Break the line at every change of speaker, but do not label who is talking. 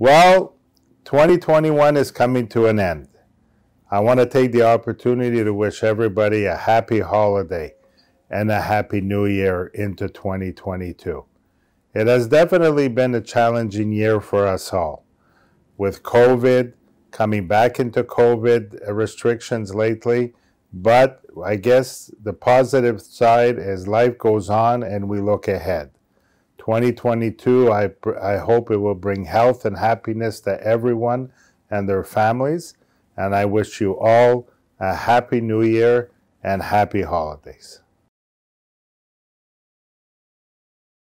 Well, 2021 is coming to an end. I want to take the opportunity to wish everybody a happy holiday and a happy new year into 2022. It has definitely been a challenging year for us all. With COVID, coming back into COVID restrictions lately, but I guess the positive side is life goes on and we look ahead. 2022, I, I hope it will bring health and happiness to everyone and their families. And I wish you all a happy new year and happy holidays.